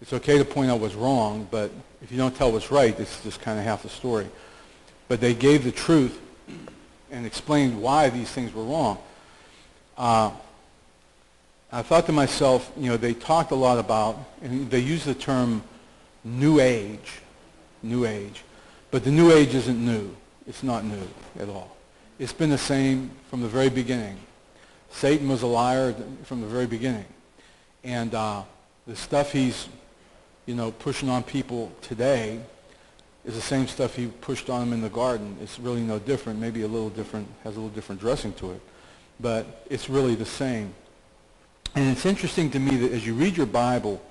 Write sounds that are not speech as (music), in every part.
It's okay to point out what's wrong, but if you don't tell what's right, it's just kind of half the story. But they gave the truth and explained why these things were wrong. Uh, I thought to myself, you know, they talked a lot about, and they used the term New Age, New Age. But the New Age isn't new. It's not new at all. It's been the same from the very beginning. Satan was a liar from the very beginning. And uh, the stuff he's, you know, pushing on people today is the same stuff he pushed on them in the garden. It's really no different. Maybe a little different, has a little different dressing to it. But it's really the same. And it's interesting to me that as you read your Bible,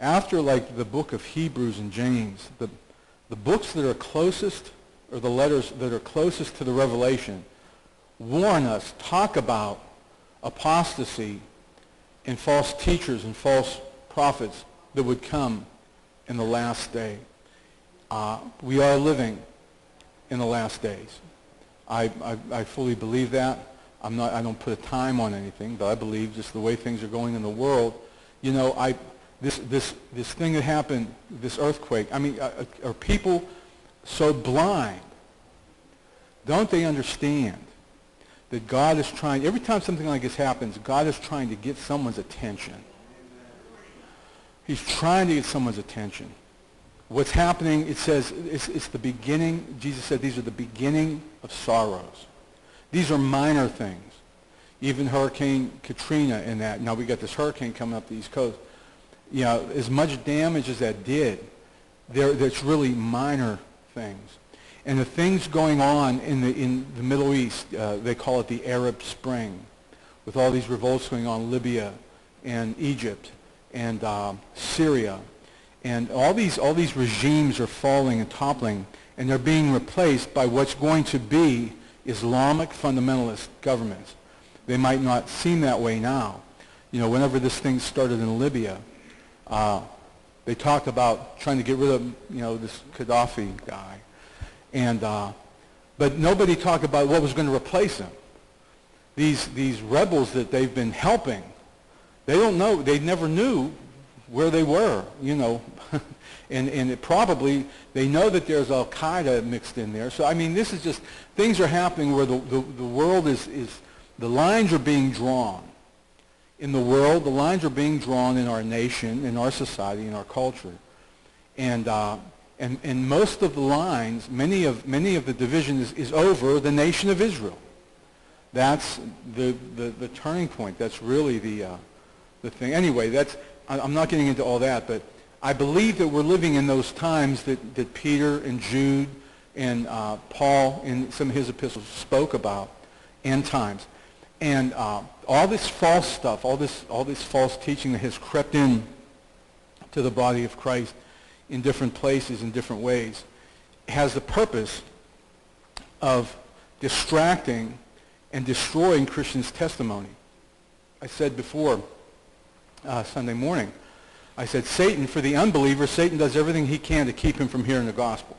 after like the book of Hebrews and James, the, the books that are closest, or the letters that are closest to the revelation, warn us, talk about apostasy and false teachers and false prophets that would come in the last day. Uh, we are living in the last days. I, I, I fully believe that. I'm not, I don't put a time on anything, but I believe just the way things are going in the world. You know, I, this, this, this thing that happened, this earthquake, I mean, uh, uh, are people so blind? Don't they understand that God is trying, every time something like this happens, God is trying to get someone's attention. He's trying to get someone's attention. What's happening, it says, it's, it's the beginning, Jesus said these are the beginning of sorrows. These are minor things. Even Hurricane Katrina and that. Now we got this hurricane coming up the East Coast you know, as much damage as that did, there, that's really minor things. And the things going on in the, in the Middle East, uh, they call it the Arab Spring, with all these revolts going on, Libya and Egypt and uh, Syria. And all these, all these regimes are falling and toppling, and they're being replaced by what's going to be Islamic fundamentalist governments. They might not seem that way now. You know, whenever this thing started in Libya, uh, they talked about trying to get rid of, you know, this Gaddafi guy. And, uh, but nobody talked about what was going to replace him. These, these rebels that they've been helping, they don't know, they never knew where they were, you know. (laughs) and, and it probably, they know that there's Al-Qaeda mixed in there. So, I mean, this is just, things are happening where the, the, the world is, is, the lines are being drawn in the world, the lines are being drawn in our nation, in our society, in our culture. And, uh, and, and most of the lines, many of, many of the division is, is over the nation of Israel. That's the, the, the turning point. That's really the, uh, the thing. Anyway, that's, I'm not getting into all that, but I believe that we're living in those times that, that Peter and Jude and uh, Paul in some of his epistles spoke about, end times. And uh, all this false stuff, all this, all this false teaching that has crept in to the body of Christ in different places, in different ways, has the purpose of distracting and destroying Christians' testimony. I said before uh, Sunday morning, I said, Satan, for the unbeliever, Satan does everything he can to keep him from hearing the gospel.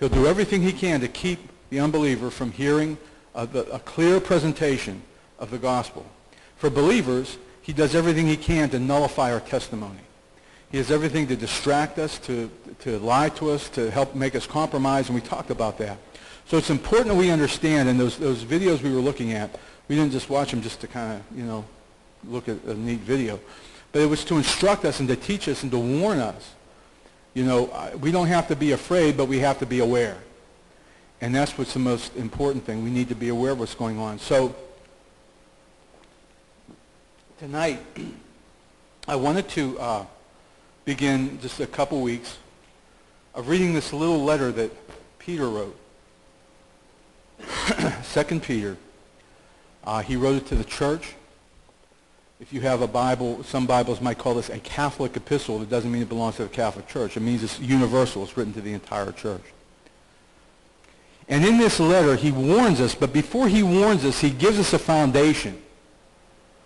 He'll do everything he can to keep the unbeliever from hearing a, a clear presentation of the gospel. For believers, he does everything he can to nullify our testimony. He does everything to distract us, to, to lie to us, to help make us compromise, and we talked about that. So it's important that we understand, and those, those videos we were looking at, we didn't just watch them just to kind of, you know, look at a neat video. But it was to instruct us and to teach us and to warn us. You know, we don't have to be afraid, but we have to be aware. And that's what's the most important thing. We need to be aware of what's going on. So tonight, (clears throat) I wanted to uh, begin just a couple weeks of reading this little letter that Peter wrote. (clears throat) Second Peter. Uh, he wrote it to the church. If you have a Bible, some Bibles might call this a Catholic epistle. It doesn't mean it belongs to the Catholic Church. It means it's universal. It's written to the entire church. And in this letter, he warns us, but before he warns us, he gives us a foundation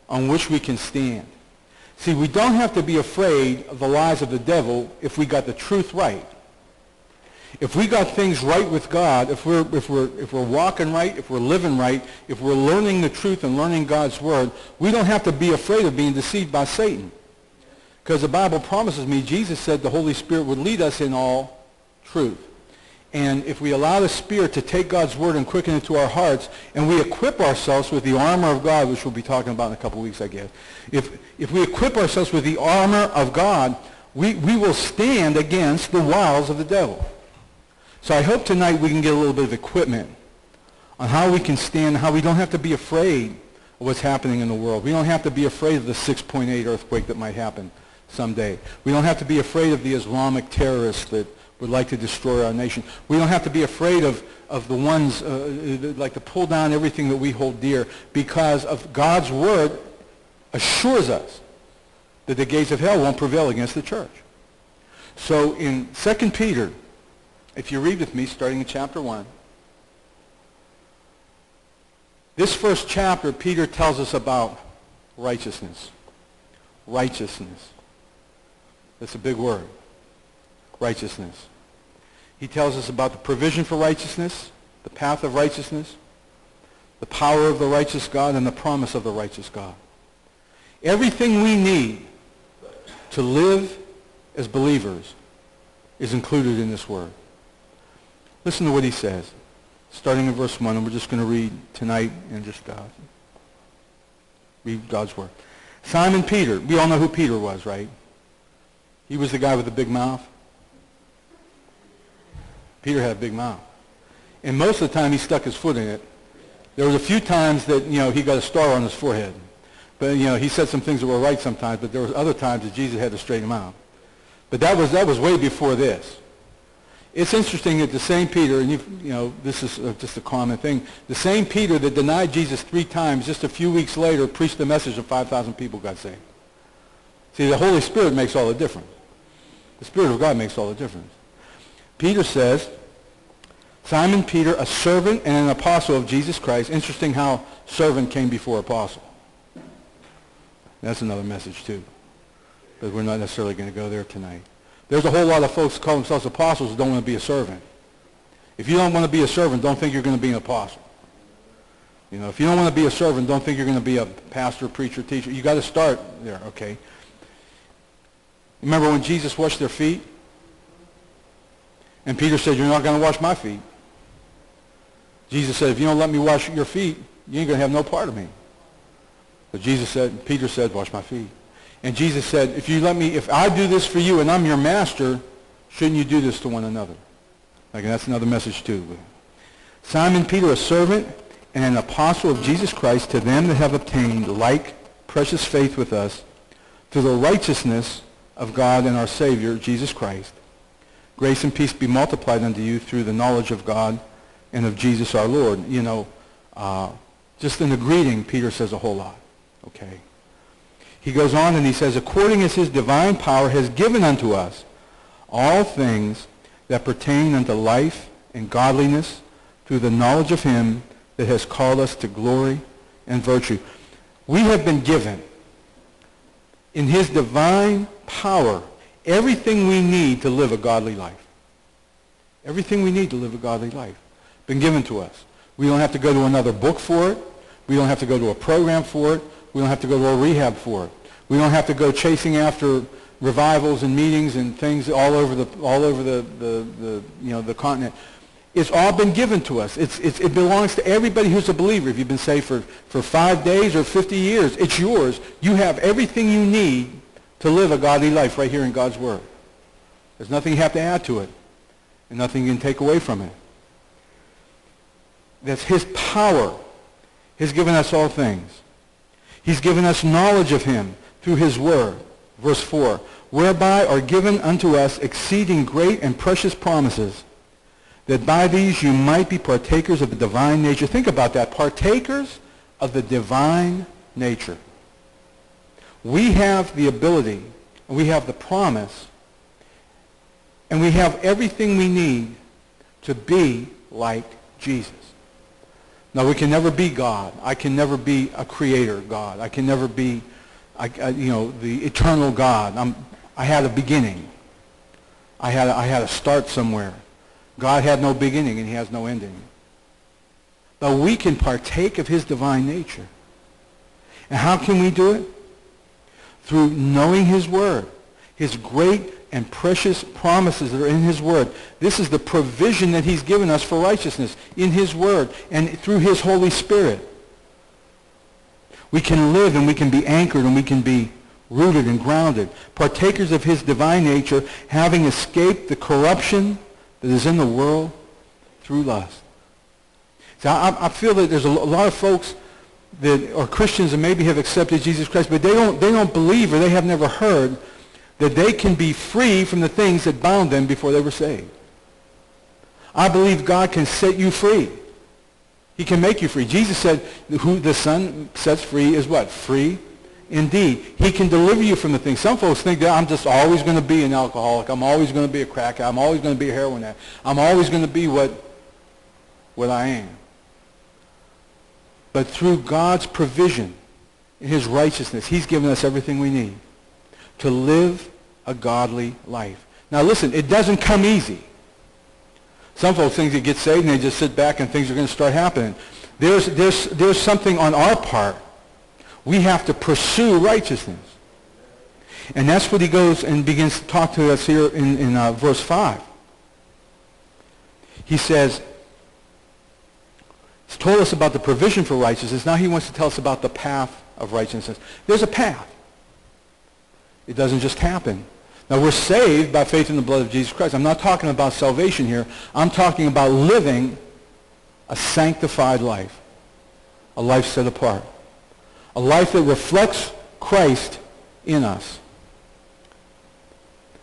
on which we can stand. See, we don't have to be afraid of the lies of the devil if we got the truth right. If we got things right with God, if we're, if, we're, if we're walking right, if we're living right, if we're learning the truth and learning God's word, we don't have to be afraid of being deceived by Satan. Because the Bible promises me, Jesus said the Holy Spirit would lead us in all truth. And if we allow the Spirit to take God's word and quicken it to our hearts, and we equip ourselves with the armor of God, which we'll be talking about in a couple weeks, I guess. If, if we equip ourselves with the armor of God, we, we will stand against the wiles of the devil. So I hope tonight we can get a little bit of equipment on how we can stand, how we don't have to be afraid of what's happening in the world. We don't have to be afraid of the 6.8 earthquake that might happen someday. We don't have to be afraid of the Islamic terrorists that would like to destroy our nation. We don't have to be afraid of, of the ones uh, like to pull down everything that we hold dear because of God's word assures us that the gates of hell won't prevail against the church. So in 2 Peter, if you read with me, starting in chapter 1, this first chapter, Peter tells us about righteousness. Righteousness. That's a big word. Righteousness. He tells us about the provision for righteousness, the path of righteousness, the power of the righteous God, and the promise of the righteous God. Everything we need to live as believers is included in this word. Listen to what he says, starting in verse 1, and we're just going to read tonight and just uh, read God's word. Simon Peter, we all know who Peter was, right? He was the guy with the big mouth. Peter had a big mouth. And most of the time he stuck his foot in it. There was a few times that, you know, he got a star on his forehead. But, you know, he said some things that were right sometimes, but there was other times that Jesus had to straighten him out. But that was, that was way before this. It's interesting that the same Peter, and you know, this is uh, just a common thing, the same Peter that denied Jesus three times just a few weeks later preached the message and 5,000 people got saved. See, the Holy Spirit makes all the difference. The Spirit of God makes all the difference. Peter says, Simon Peter, a servant and an apostle of Jesus Christ. Interesting how servant came before apostle. That's another message too. But we're not necessarily going to go there tonight. There's a whole lot of folks who call themselves apostles who don't want to be a servant. If you don't want to be a servant, don't think you're going to be an apostle. You know, if you don't want to be a servant, don't think you're going to be a pastor, preacher, teacher. You got to start there, okay? Remember when Jesus washed their feet? And Peter said, you're not going to wash my feet. Jesus said, if you don't let me wash your feet, you ain't going to have no part of me. But Jesus said, Peter said, wash my feet. And Jesus said, if you let me, if I do this for you and I'm your master, shouldn't you do this to one another? Like, that's another message too. Simon Peter, a servant and an apostle of Jesus Christ, to them that have obtained like precious faith with us, through the righteousness of God and our Savior, Jesus Christ. Grace and peace be multiplied unto you through the knowledge of God and of Jesus our Lord. You know, uh, just in the greeting, Peter says a whole lot. Okay. He goes on and he says, according as his divine power has given unto us all things that pertain unto life and godliness through the knowledge of him that has called us to glory and virtue. We have been given in his divine power everything we need to live a godly life. Everything we need to live a godly life. Been given to us. We don't have to go to another book for it. We don't have to go to a program for it. We don't have to go to a rehab for it. We don't have to go chasing after revivals and meetings and things all over the all over the, the, the you know the continent. It's all been given to us. It's, it's, it belongs to everybody who's a believer. If you've been saved for, for five days or 50 years, it's yours. You have everything you need to live a godly life right here in God's Word. There's nothing you have to add to it and nothing you can take away from it. That's his power He's given us all things. He's given us knowledge of him through his word. Verse 4, whereby are given unto us exceeding great and precious promises, that by these you might be partakers of the divine nature. Think about that. Partakers of the divine nature. We have the ability, we have the promise, and we have everything we need to be like Jesus. Now, we can never be God. I can never be a creator God. I can never be, I, I, you know, the eternal God. I'm, I had a beginning. I had, I had to start somewhere. God had no beginning and he has no ending. But we can partake of his divine nature. And how can we do it? Through knowing his word. his great and precious promises that are in his word. This is the provision that he's given us for righteousness in his word and through his Holy Spirit. We can live and we can be anchored and we can be rooted and grounded, partakers of his divine nature, having escaped the corruption that is in the world through lust. So I, I feel that there's a lot of folks that are Christians and maybe have accepted Jesus Christ, but they don't, they don't believe or they have never heard that they can be free from the things that bound them before they were saved. I believe God can set you free. He can make you free. Jesus said, who the Son sets free is what? Free indeed. He can deliver you from the things. Some folks think that I'm just always going to be an alcoholic. I'm always going to be a cracker. I'm always going to be a heroin addict. I'm always going to be what, what I am. But through God's provision, in his righteousness, he's given us everything we need to live a godly life. Now listen, it doesn't come easy. Some folks think they get saved and they just sit back and things are going to start happening. There's, there's, there's something on our part. We have to pursue righteousness. And that's what he goes and begins to talk to us here in, in uh, verse 5. He says, he's told us about the provision for righteousness. Now he wants to tell us about the path of righteousness. There's a path. It doesn't just happen. Now, we're saved by faith in the blood of Jesus Christ. I'm not talking about salvation here. I'm talking about living a sanctified life, a life set apart, a life that reflects Christ in us.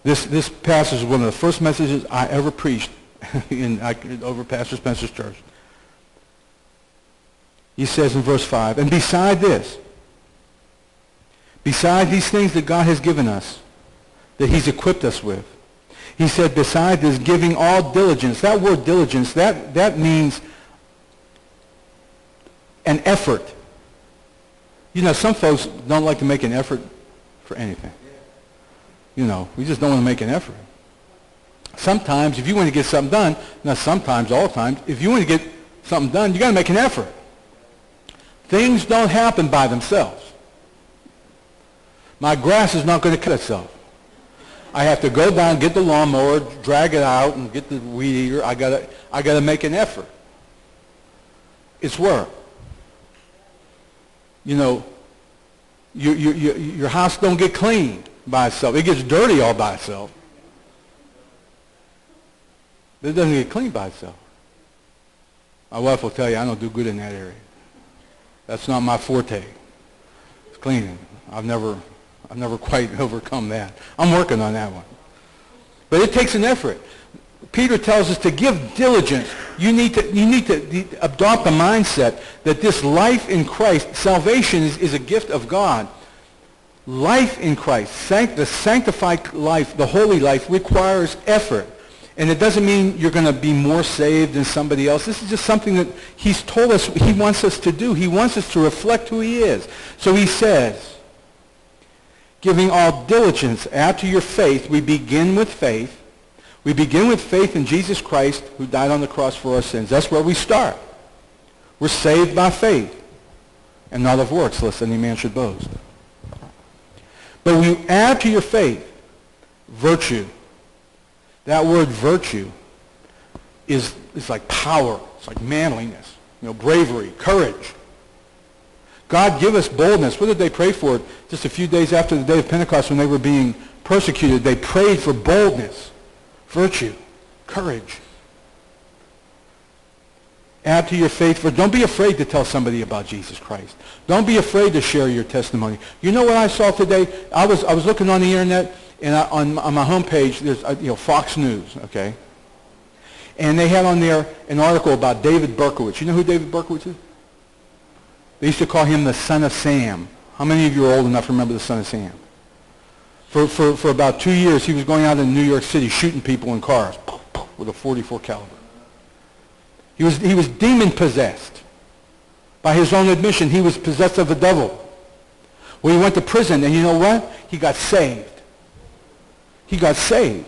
This, this passage is one of the first messages I ever preached (laughs) in, over Pastor Spencer's church. He says in verse 5, and beside this, beside these things that God has given us, that he's equipped us with. He said, beside this, giving all diligence. That word diligence, that, that means an effort. You know, some folks don't like to make an effort for anything. You know, we just don't want to make an effort. Sometimes, if you want to get something done, not sometimes, all times, if you want to get something done, you got to make an effort. Things don't happen by themselves. My grass is not going to cut itself. I have to go down, get the lawnmower, drag it out, and get the weed eater. I gotta, I gotta make an effort. It's work. You know, your, your, your house don't get clean by itself. It gets dirty all by itself. It doesn't get clean by itself. My wife will tell you I don't do good in that area. That's not my forte. It's cleaning. I've never I've never quite (laughs) overcome that. I'm working on that one. But it takes an effort. Peter tells us to give diligence. You need to, you need to adopt the mindset that this life in Christ, salvation is, is a gift of God. Life in Christ, sanct, the sanctified life, the holy life, requires effort. And it doesn't mean you're going to be more saved than somebody else. This is just something that he's told us he wants us to do. He wants us to reflect who he is. So he says, giving all diligence. After your faith, we begin with faith. We begin with faith in Jesus Christ who died on the cross for our sins. That's where we start. We're saved by faith and not of works, lest any man should boast. But we add to your faith virtue. That word virtue is, is like power. It's like manliness, you know, bravery, courage. God, give us boldness. What did they pray for just a few days after the day of Pentecost when they were being persecuted? They prayed for boldness, virtue, courage. Add to your faith. For don't be afraid to tell somebody about Jesus Christ. Don't be afraid to share your testimony. You know what I saw today? I was, I was looking on the internet, and I, on, on my homepage, there's uh, you know, Fox News, okay? And they had on there an article about David Berkowitz. You know who David Berkowitz is? They used to call him the son of Sam. How many of you are old enough to remember the son of Sam? For, for, for about two years, he was going out in New York City shooting people in cars with a 44 caliber. He was, he was demon-possessed. By his own admission, he was possessed of the devil. Well, he went to prison, and you know what? He got saved. He got saved.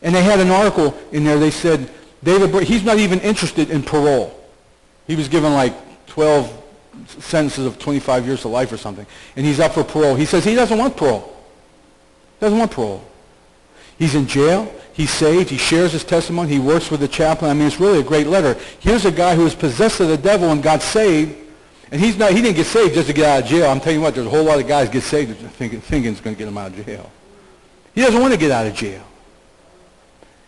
And they had an article in there. They said, David, he's not even interested in parole. He was given like 12 sentences of 25 years to life or something, and he's up for parole. He says he doesn't want parole. He Doesn't want parole. He's in jail. He's saved. He shares his testimony. He works with the chaplain. I mean, it's really a great letter. Here's a guy who was possessed of the devil and got saved. And he's not, he didn't get saved just to get out of jail. I'm telling you what, there's a whole lot of guys get saved thinking, thinking it's going to get them out of jail. He doesn't want to get out of jail.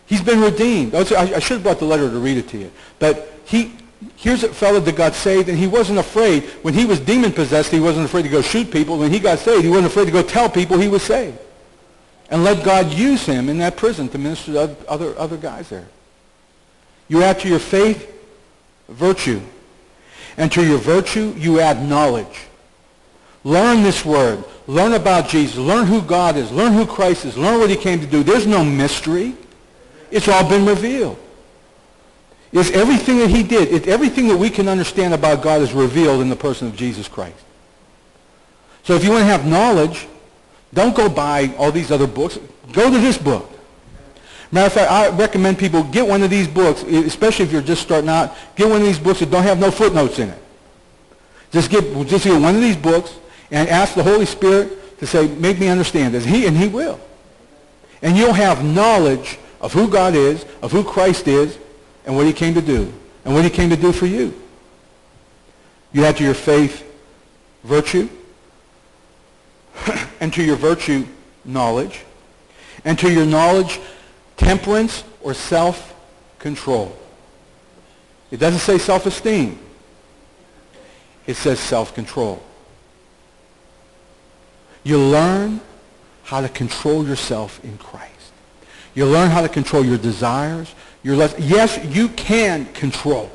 He's been redeemed. I should have brought the letter to read it to you. But he, here's a fellow that got saved, and he wasn't afraid. When he was demon-possessed, he wasn't afraid to go shoot people. When he got saved, he wasn't afraid to go tell people he was saved. And let God use him in that prison to minister to other, other guys there. You add to your faith virtue. And to your virtue, you add knowledge. Learn this word. Learn about Jesus. Learn who God is. Learn who Christ is. Learn what he came to do. There's no mystery. It's all been revealed. It's everything that he did. It's everything that we can understand about God is revealed in the person of Jesus Christ. So if you want to have knowledge, don't go buy all these other books. Go to this book. Matter of fact, I recommend people get one of these books, especially if you're just starting out. Get one of these books that don't have no footnotes in it. Just get, just get one of these books and ask the Holy Spirit to say, make me understand this. He, and he will. And you'll have knowledge of who God is, of who Christ is, and what he came to do, and what he came to do for you. You add to your faith virtue, (clears throat) and to your virtue knowledge, and to your knowledge temperance or self-control. It doesn't say self-esteem. It says self-control. You learn how to control yourself in Christ. You learn how to control your desires. Your yes, you can control.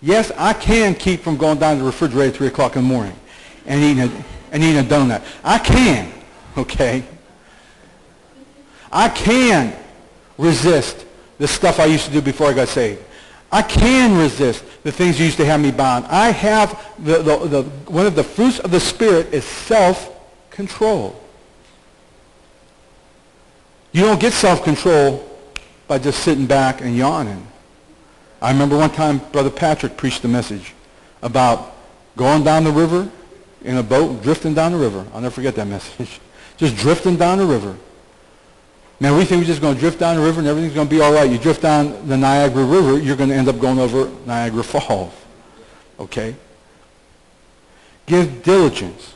Yes, I can keep from going down to the refrigerator at 3 o'clock in the morning and eating, a, and eating a donut. I can, okay? I can resist the stuff I used to do before I got saved. I can resist the things that used to have me bound. I have the, the, the, one of the fruits of the Spirit is self-control. You don't get self-control by just sitting back and yawning. I remember one time Brother Patrick preached a message about going down the river in a boat, drifting down the river. I'll never forget that (laughs) message. Just drifting down the river. Man, we think we're just going to drift down the river and everything's going to be all right. You drift down the Niagara River, you're going to end up going over Niagara Falls. Okay? Give diligence,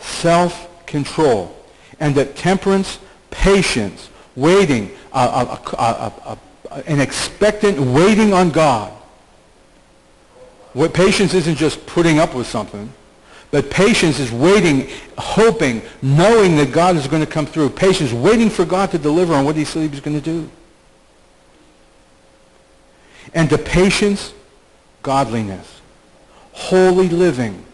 self-control, and that temperance, patience, waiting, an expectant waiting on God. What patience isn't just putting up with something. But patience is waiting, hoping, knowing that God is going to come through. Patience, waiting for God to deliver on what he said he was going to do. And to patience, godliness. Holy living.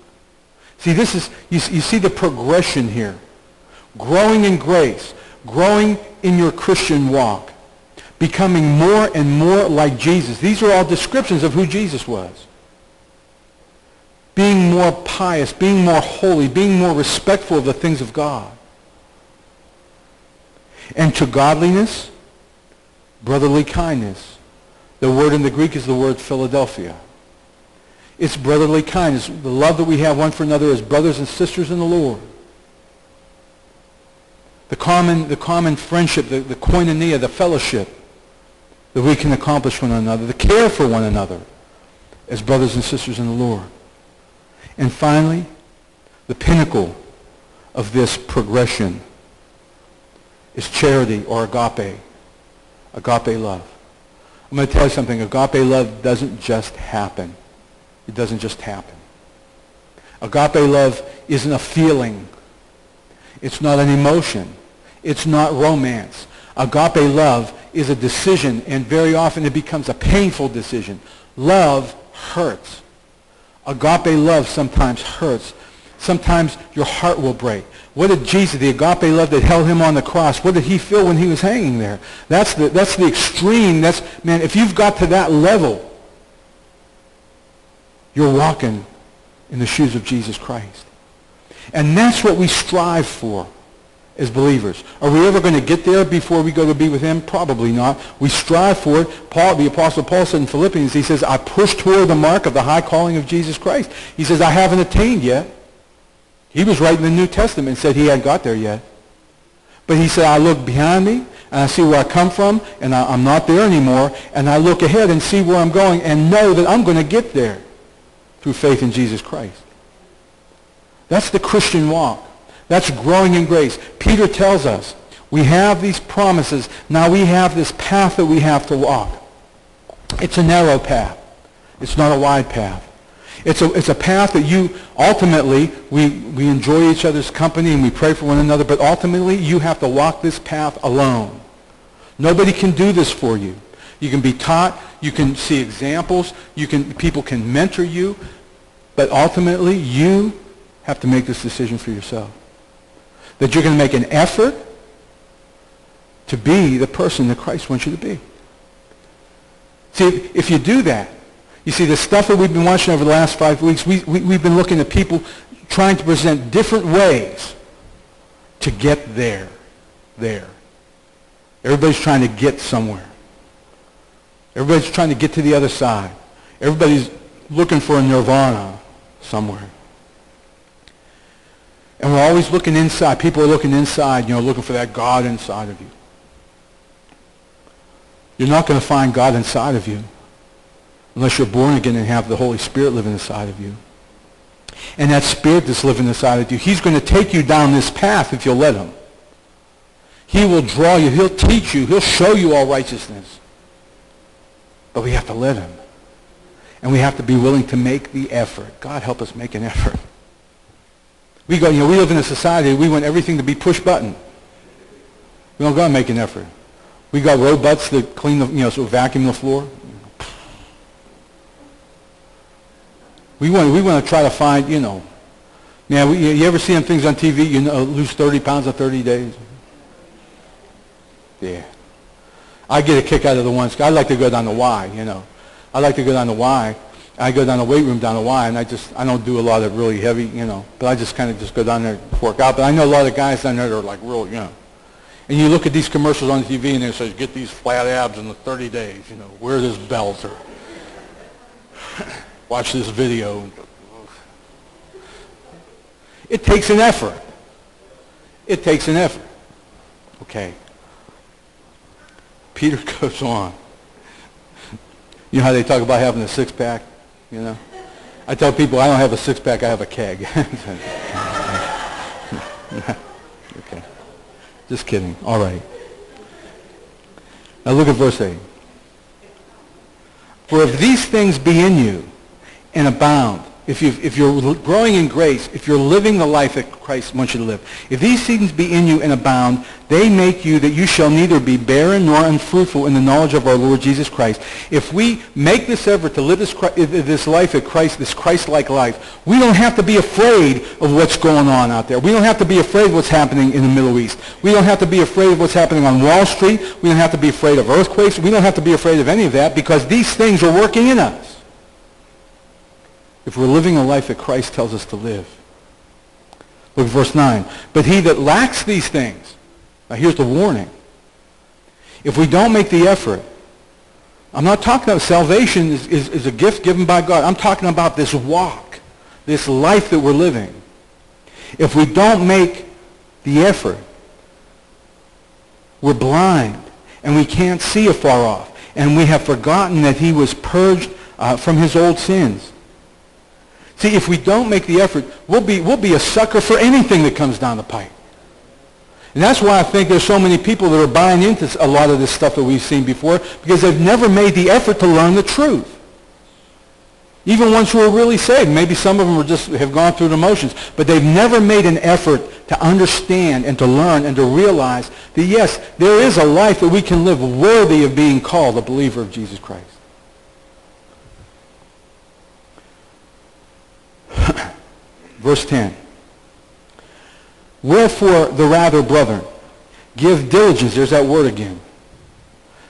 See, this is, you, you see the progression here. Growing in grace. Growing in your Christian walk. Becoming more and more like Jesus. These are all descriptions of who Jesus was being more pious, being more holy, being more respectful of the things of God. And to godliness, brotherly kindness. The word in the Greek is the word Philadelphia. It's brotherly kindness, the love that we have one for another as brothers and sisters in the Lord. The common, the common friendship, the, the koinonia, the fellowship that we can accomplish one another, the care for one another as brothers and sisters in the Lord. And finally, the pinnacle of this progression is charity or agape. Agape love. I'm going to tell you something. Agape love doesn't just happen. It doesn't just happen. Agape love isn't a feeling. It's not an emotion. It's not romance. Agape love is a decision, and very often it becomes a painful decision. Love hurts. Agape love sometimes hurts. Sometimes your heart will break. What did Jesus, the agape love that held him on the cross, what did he feel when he was hanging there? That's the, that's the extreme. That's, man, if you've got to that level, you're walking in the shoes of Jesus Christ. And that's what we strive for as believers. Are we ever going to get there before we go to be with him? Probably not. We strive for it. Paul, the Apostle Paul said in Philippians, he says, I push toward the mark of the high calling of Jesus Christ. He says, I haven't attained yet. He was writing the New Testament and said he hadn't got there yet. But he said, I look behind me, and I see where I come from, and I, I'm not there anymore, and I look ahead and see where I'm going and know that I'm going to get there through faith in Jesus Christ. That's the Christian walk. That's growing in grace. Peter tells us we have these promises. Now we have this path that we have to walk. It's a narrow path. It's not a wide path. It's a, it's a path that you, ultimately, we, we enjoy each other's company and we pray for one another, but ultimately you have to walk this path alone. Nobody can do this for you. You can be taught, you can see examples, you can, people can mentor you, but ultimately you have to make this decision for yourself. That you're going to make an effort to be the person that Christ wants you to be. See, if you do that, you see, the stuff that we've been watching over the last five weeks, we, we, we've been looking at people trying to present different ways to get there, there. Everybody's trying to get somewhere. Everybody's trying to get to the other side. Everybody's looking for a nirvana somewhere. And we're always looking inside. People are looking inside, you know, looking for that God inside of you. You're not going to find God inside of you unless you're born again and have the Holy Spirit living inside of you. And that Spirit that's living inside of you, he's going to take you down this path if you'll let him. He will draw you. He'll teach you. He'll show you all righteousness. But we have to let him. And we have to be willing to make the effort. God help us make an effort. We go, you know, we live in a society, we want everything to be push button. We don't go and make an effort. We got robots that clean the, you know, so vacuum the floor. We want, we want to try to find, you know, yeah, we, you ever see them things on TV, you know, lose 30 pounds in 30 days? Yeah. I get a kick out of the ones, I like to go down the Y, you know. I like to go down the Y. I go down the weight room down the Y, and I just, I don't do a lot of really heavy, you know, but I just kind of just go down there and work out. But I know a lot of guys down there that are like real, you know. And you look at these commercials on TV, and they say, get these flat abs in the 30 days, you know, wear this belt, or (laughs) watch this video. It takes an effort. It takes an effort. Okay. Peter (laughs) goes on. You know how they talk about having a six-pack? You know? I tell people I don't have a six-pack, I have a keg. (laughs) okay. Just kidding. All right. Now look at verse 8. For if these things be in you, and abound. If, you if you're growing in grace, if you're living the life that Christ wants you to live, if these things be in you and abound, they make you that you shall neither be barren nor unfruitful in the knowledge of our Lord Jesus Christ. If we make this effort to live this, this life that Christ, this Christ-like life, we don't have to be afraid of what's going on out there. We don't have to be afraid of what's happening in the Middle East. We don't have to be afraid of what's happening on Wall Street. We don't have to be afraid of earthquakes. We don't have to be afraid of any of that because these things are working in us if we're living a life that Christ tells us to live. Look at verse 9. But he that lacks these things, now here's the warning. If we don't make the effort, I'm not talking about salvation is, is, is a gift given by God. I'm talking about this walk, this life that we're living. If we don't make the effort, we're blind and we can't see afar off. And we have forgotten that he was purged uh, from his old sins. See, if we don't make the effort, we'll be, we'll be a sucker for anything that comes down the pipe. And that's why I think there's so many people that are buying into a lot of this stuff that we've seen before because they've never made the effort to learn the truth. Even ones who are really saved, maybe some of them are just have gone through the motions, but they've never made an effort to understand and to learn and to realize that yes, there is a life that we can live worthy of being called a believer of Jesus Christ. Verse 10. Wherefore the rather, brethren, give diligence. There's that word again.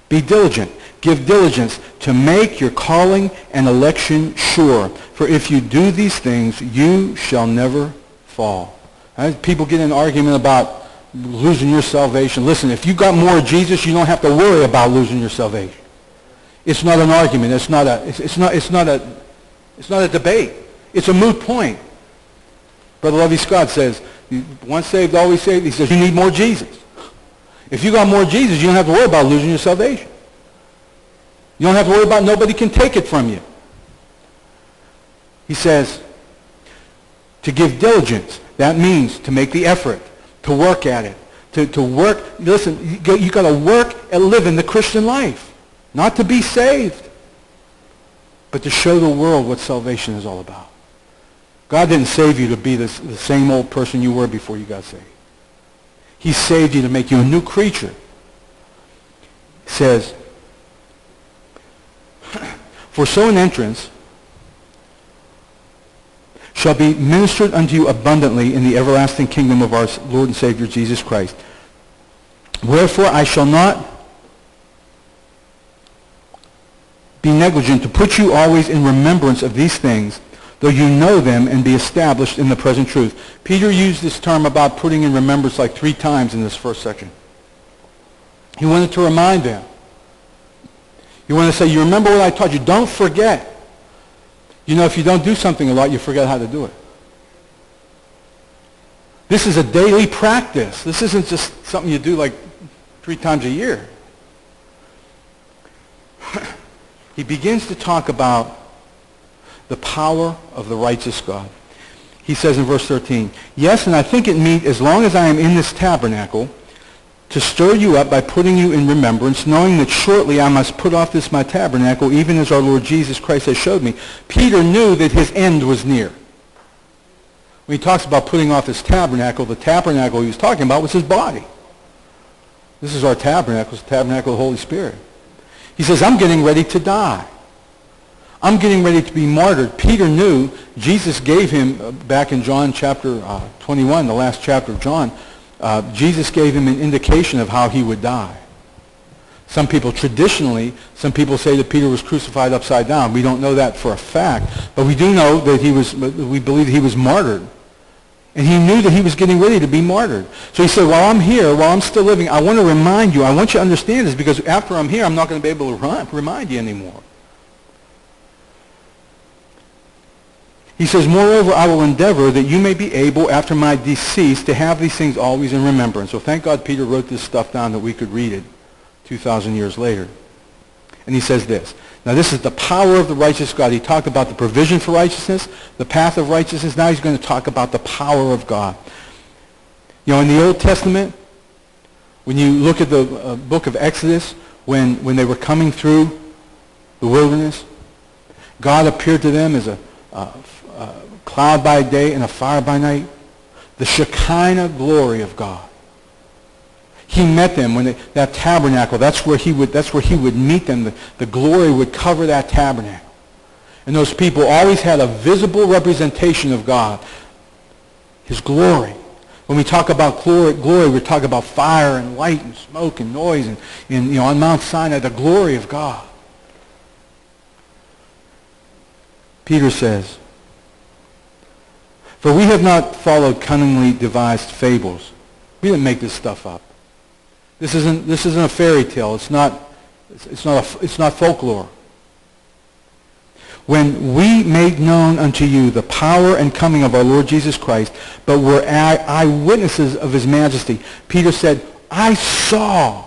Be diligent. Give diligence to make your calling and election sure. For if you do these things, you shall never fall. People get in an argument about losing your salvation. Listen, if you got more Jesus, you don't have to worry about losing your salvation. It's not an argument. It's not a, it's, it's not, it's not a, it's not a debate. It's a moot point. Brother Lovey Scott says, once saved, always saved. He says, you need more Jesus. If you got more Jesus, you don't have to worry about losing your salvation. You don't have to worry about nobody can take it from you. He says, to give diligence. That means to make the effort, to work at it, to, to work. Listen, you, you got to work and live in the Christian life. Not to be saved, but to show the world what salvation is all about. God didn't save you to be the same old person you were before you got saved. He saved you to make you a new creature. He says, (clears throat) For so an entrance shall be ministered unto you abundantly in the everlasting kingdom of our Lord and Savior Jesus Christ. Wherefore I shall not be negligent to put you always in remembrance of these things, though you know them and be established in the present truth. Peter used this term about putting in remembrance like three times in this first section. He wanted to remind them. He wanted to say, you remember what I taught you. Don't forget. You know, if you don't do something a lot, you forget how to do it. This is a daily practice. This isn't just something you do like three times a year. (clears throat) he begins to talk about the power of the righteous God. He says in verse 13, Yes, and I think it meet as long as I am in this tabernacle to stir you up by putting you in remembrance, knowing that shortly I must put off this my tabernacle, even as our Lord Jesus Christ has showed me. Peter knew that his end was near. When he talks about putting off his tabernacle, the tabernacle he was talking about was his body. This is our tabernacle, it's the tabernacle of the Holy Spirit. He says, I'm getting ready to die. I'm getting ready to be martyred. Peter knew Jesus gave him, uh, back in John chapter uh, 21, the last chapter of John, uh, Jesus gave him an indication of how he would die. Some people traditionally, some people say that Peter was crucified upside down. We don't know that for a fact, but we do know that he was, we believe he was martyred. And he knew that he was getting ready to be martyred. So he said, while I'm here, while I'm still living, I want to remind you, I want you to understand this because after I'm here, I'm not going to be able to remind you anymore. He says, Moreover, I will endeavor that you may be able, after my decease, to have these things always in remembrance. So thank God Peter wrote this stuff down that we could read it 2,000 years later. And he says this. Now this is the power of the righteous God. He talked about the provision for righteousness, the path of righteousness. Now he's going to talk about the power of God. You know, in the Old Testament, when you look at the uh, book of Exodus, when, when they were coming through the wilderness, God appeared to them as a, uh, cloud by day and a fire by night. The Shekinah glory of God. He met them when they, that tabernacle, that's where he would, that's where he would meet them. The, the glory would cover that tabernacle. And those people always had a visible representation of God. His glory. When we talk about glory, glory we talk about fire and light and smoke and noise and, and you know, on Mount Sinai, the glory of God. Peter says, for we have not followed cunningly devised fables. We didn't make this stuff up. This isn't, this isn't a fairy tale. It's not, it's, not a, it's not folklore. When we made known unto you the power and coming of our Lord Jesus Christ, but were eyewitnesses of his majesty, Peter said, I saw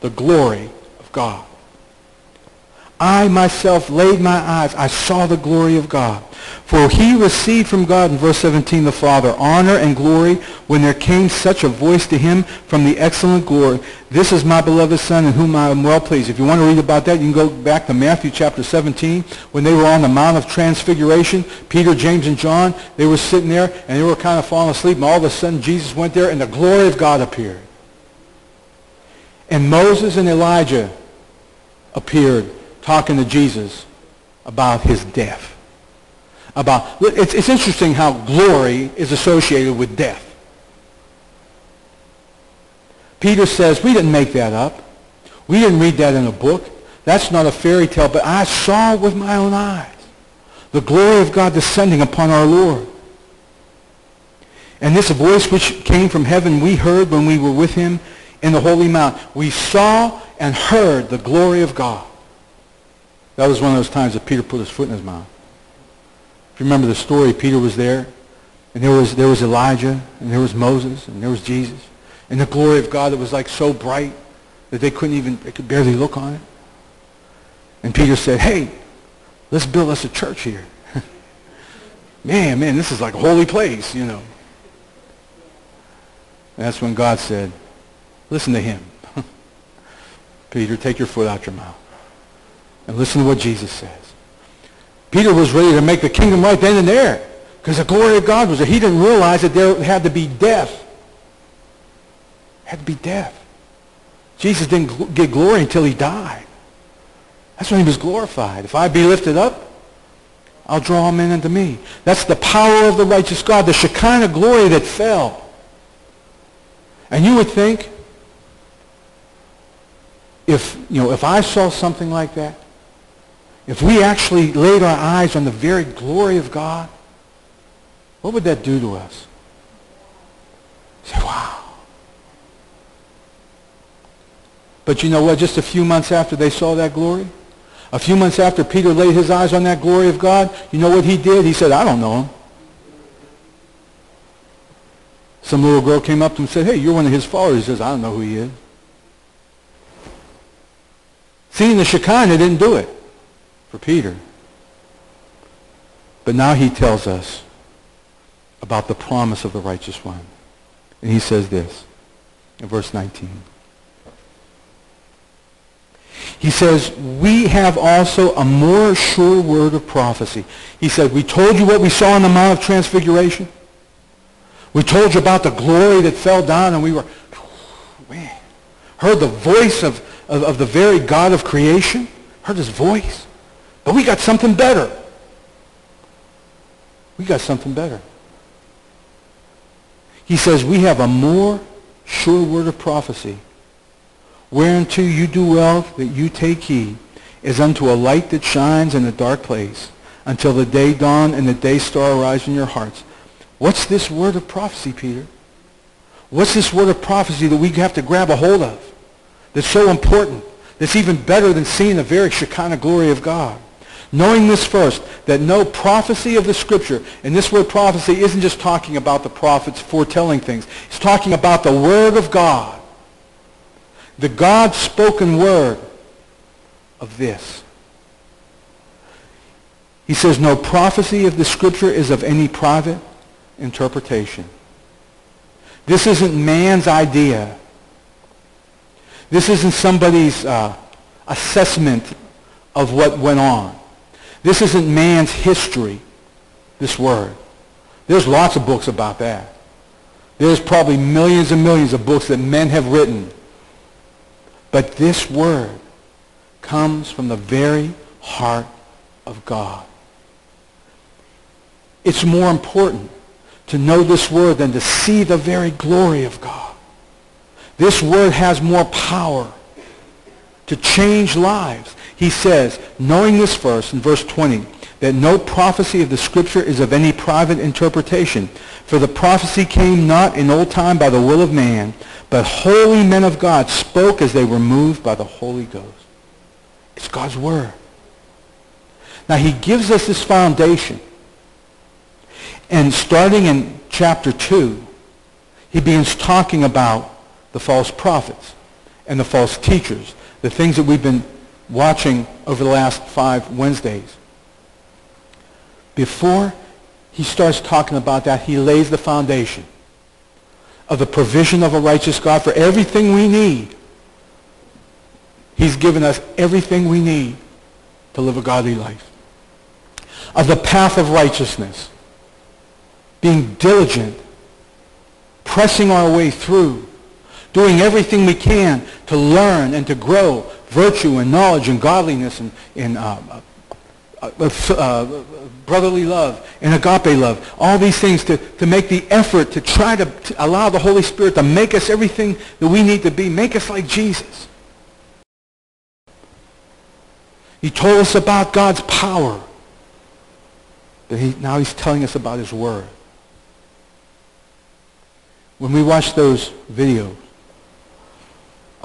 the glory of God. I myself laid my eyes. I saw the glory of God. For he received from God, in verse 17, the Father, honor and glory when there came such a voice to him from the excellent glory. This is my beloved Son in whom I am well pleased. If you want to read about that, you can go back to Matthew chapter 17. When they were on the Mount of Transfiguration, Peter, James, and John, they were sitting there and they were kind of falling asleep. And all of a sudden, Jesus went there and the glory of God appeared. And Moses and Elijah appeared talking to Jesus about his death. About it's, it's interesting how glory is associated with death. Peter says, we didn't make that up. We didn't read that in a book. That's not a fairy tale, but I saw with my own eyes the glory of God descending upon our Lord. And this voice which came from heaven we heard when we were with him in the holy mount. We saw and heard the glory of God. That was one of those times that Peter put his foot in his mouth. If you remember the story, Peter was there, and there was, there was Elijah, and there was Moses, and there was Jesus. And the glory of God that was like so bright that they couldn't even, they could barely look on it. And Peter said, hey, let's build us a church here. (laughs) man, man, this is like a holy place, you know. And that's when God said, listen to him. (laughs) Peter, take your foot out your mouth. And listen to what Jesus says. Peter was ready to make the kingdom right then and there because the glory of God was there. He didn't realize that there had to be death. Had to be death. Jesus didn't get glory until he died. That's when he was glorified. If I be lifted up, I'll draw men unto me. That's the power of the righteous God, the Shekinah glory that fell. And you would think, if, you know, if I saw something like that, if we actually laid our eyes on the very glory of God, what would that do to us? say, wow. But you know what? Just a few months after they saw that glory, a few months after Peter laid his eyes on that glory of God, you know what he did? He said, I don't know him. Some little girl came up to him and said, hey, you're one of his followers. He says, I don't know who he is. Seeing the Shekinah didn't do it for Peter. But now he tells us about the promise of the righteous one. And he says this in verse 19. He says, we have also a more sure word of prophecy. He said, we told you what we saw on the Mount of Transfiguration. We told you about the glory that fell down and we were, man, heard the voice of, of, of the very God of creation. Heard his voice. But we got something better. We got something better. He says, we have a more sure word of prophecy, whereunto you do well that you take heed, as unto a light that shines in a dark place, until the day dawn and the day star arise in your hearts. What's this word of prophecy, Peter? What's this word of prophecy that we have to grab a hold of that's so important, that's even better than seeing the very Shekinah glory of God? Knowing this first, that no prophecy of the Scripture, and this word prophecy isn't just talking about the prophets foretelling things. It's talking about the Word of God. The God-spoken Word of this. He says, no prophecy of the Scripture is of any private interpretation. This isn't man's idea. This isn't somebody's uh, assessment of what went on. This isn't man's history, this word. There's lots of books about that. There's probably millions and millions of books that men have written. But this word comes from the very heart of God. It's more important to know this word than to see the very glory of God. This word has more power to change lives he says, knowing this verse in verse 20, that no prophecy of the Scripture is of any private interpretation. For the prophecy came not in old time by the will of man, but holy men of God spoke as they were moved by the Holy Ghost. It's God's Word. Now he gives us this foundation. And starting in chapter 2, he begins talking about the false prophets and the false teachers, the things that we've been watching over the last five Wednesdays. Before he starts talking about that, he lays the foundation of the provision of a righteous God for everything we need. He's given us everything we need to live a godly life. Of the path of righteousness, being diligent, pressing our way through, doing everything we can to learn and to grow virtue and knowledge and godliness and, and uh, uh, uh, uh, brotherly love and agape love. All these things to, to make the effort to try to, to allow the Holy Spirit to make us everything that we need to be. Make us like Jesus. He told us about God's power. But he, now he's telling us about his word. When we watch those videos,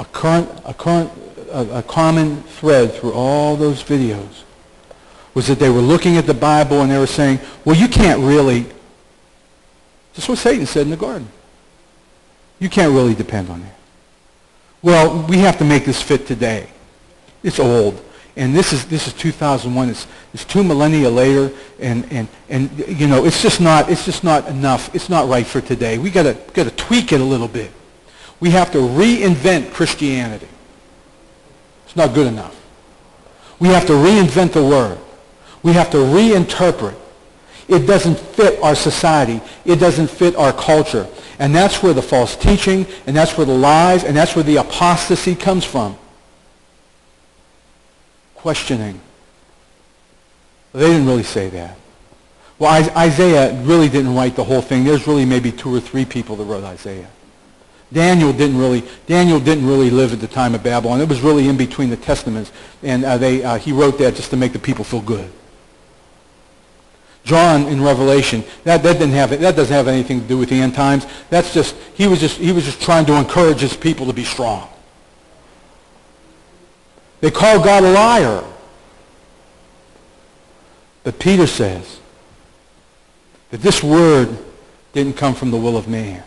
a current, a current a, a common thread through all those videos was that they were looking at the Bible and they were saying, well, you can't really. This is what Satan said in the garden. You can't really depend on that. Well, we have to make this fit today. It's old. And this is, this is 2001. It's, it's two millennia later. And, and, and, you know, it's just not, it's just not enough. It's not right for today. we got to got to tweak it a little bit. We have to reinvent Christianity. It's not good enough. We have to reinvent the word. We have to reinterpret. It doesn't fit our society. It doesn't fit our culture. And that's where the false teaching, and that's where the lies, and that's where the apostasy comes from. Questioning. They didn't really say that. Well, Isaiah really didn't write the whole thing. There's really maybe two or three people that wrote Isaiah. Daniel didn't really Daniel didn't really live at the time of Babylon. It was really in between the testaments, and uh, they uh, he wrote that just to make the people feel good. John in Revelation that, that didn't have that doesn't have anything to do with the end times. That's just he was just he was just trying to encourage his people to be strong. They call God a liar, but Peter says that this word didn't come from the will of man.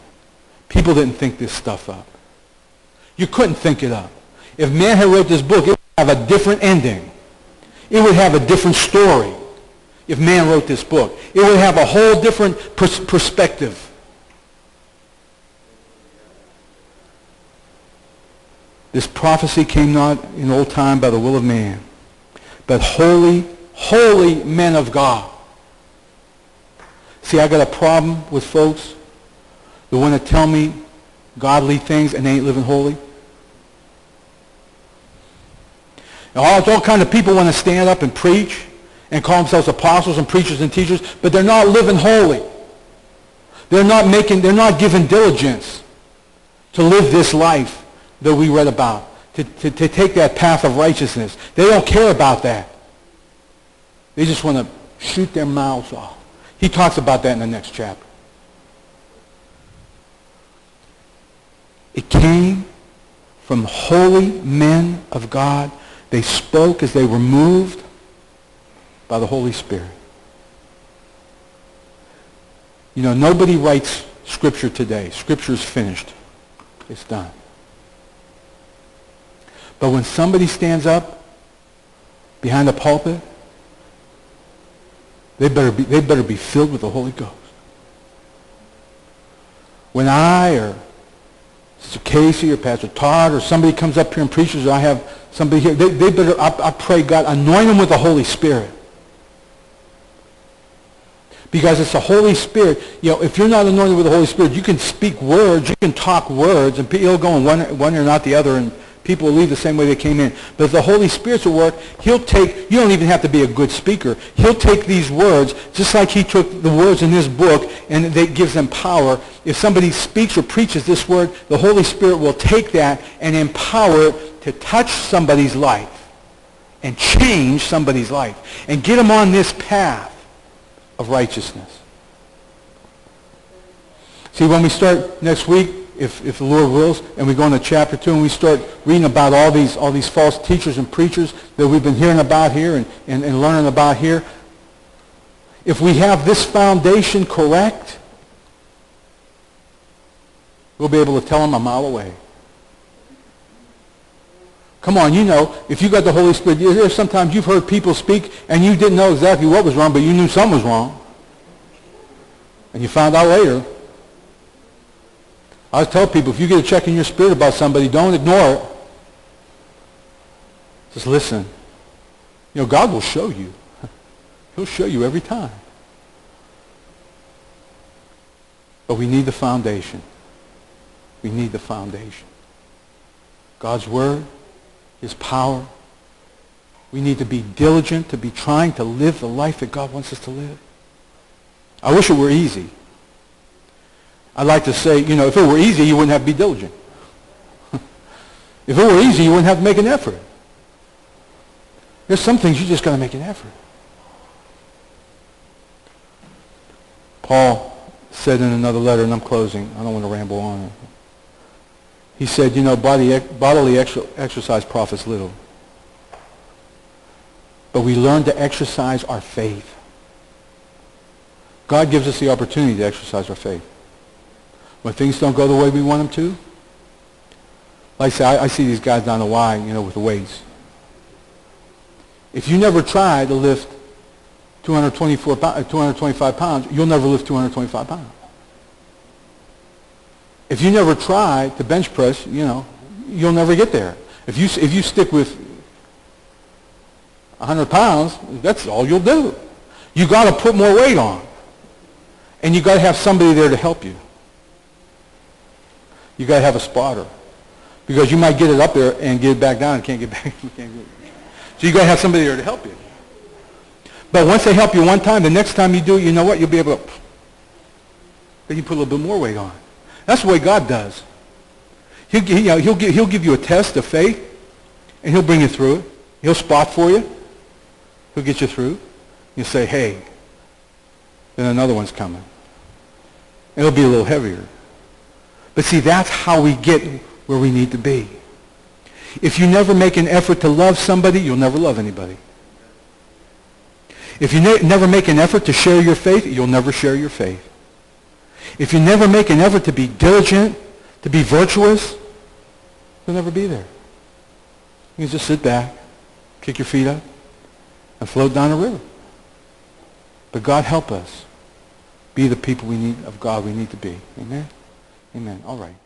People didn't think this stuff up. You couldn't think it up. If man had wrote this book, it would have a different ending. It would have a different story if man wrote this book. It would have a whole different pers- perspective. This prophecy came not in old time by the will of man, but holy, holy men of God. See, I got a problem with folks who want to tell me godly things and they ain't living holy. All, all kind of people want to stand up and preach and call themselves apostles and preachers and teachers, but they're not living holy. They're not making, they're not giving diligence to live this life that we read about, to, to, to take that path of righteousness. They don't care about that. They just want to shoot their mouths off. He talks about that in the next chapter. It came from holy men of God. They spoke as they were moved by the Holy Spirit. You know, nobody writes Scripture today. Scripture is finished. It's done. But when somebody stands up behind the pulpit, they better be, they better be filled with the Holy Ghost. When I or Sister Casey or Pastor Todd or somebody comes up here and preaches, I have somebody here, they, they better, I, I pray God, anoint them with the Holy Spirit. Because it's the Holy Spirit. You know, if you're not anointed with the Holy Spirit, you can speak words, you can talk words, and it'll go in one, one or not the other, and people will leave the same way they came in. But if the Holy Spirit's at work, he'll take, you don't even have to be a good speaker. He'll take these words, just like he took the words in this book, and it gives them power. If somebody speaks or preaches this word, the Holy Spirit will take that and empower it to touch somebody's life and change somebody's life and get them on this path of righteousness. See, when we start next week, if, if the Lord wills, and we go into chapter 2 and we start reading about all these, all these false teachers and preachers that we've been hearing about here and, and, and learning about here, if we have this foundation correct, we'll be able to tell them a mile away. Come on, you know, if you got the Holy Spirit, there's sometimes you've heard people speak and you didn't know exactly what was wrong, but you knew something was wrong. And you found out later. I tell people, if you get a check in your spirit about somebody, don't ignore it. Just listen. You know, God will show you. He'll show you every time. But we need the foundation. We need the foundation. God's Word, his power. We need to be diligent to be trying to live the life that God wants us to live. I wish it were easy. I'd like to say, you know, if it were easy, you wouldn't have to be diligent. (laughs) if it were easy, you wouldn't have to make an effort. There's some things you just got to make an effort. Paul said in another letter, and I'm closing. I don't want to ramble on. He said, you know, body, bodily exercise profits little. But we learn to exercise our faith. God gives us the opportunity to exercise our faith. When things don't go the way we want them to, like I say, I, I see these guys down the Y, you know, with the weights. If you never try to lift 224, pou- uh, 225 pounds, you'll never lift 225 pounds. If you never try to bench press, you know, you'll never get there. If you, if you stick with 100 pounds, that's all you'll do. You got to put more weight on. And you got to have somebody there to help you. You got to have a spotter. Because you might get it up there and get it back down and can't get (laughs) back. can't get So you got to have somebody there to help you. But once they help you one time, the next time you do it, you know what? You'll be able to, then you put a little bit more weight on. That's the way God does. He'll, you know, he'll, gi- he'll give you a test of faith, and he'll bring you through. He'll spot for you. He'll get you through. You'll say, hey, then another one's coming. It'll be a little heavier. But see, that's how we get where we need to be. If you never make an effort to love somebody, you'll never love anybody. If you ne- never make an effort to share your faith, you'll never share your faith. If you never make an effort to be diligent, to be virtuous, you'll never be there. You can just sit back, kick your feet up, and float down a river. But God help us be the people we need of God we need to be. Amen? Amen. All right.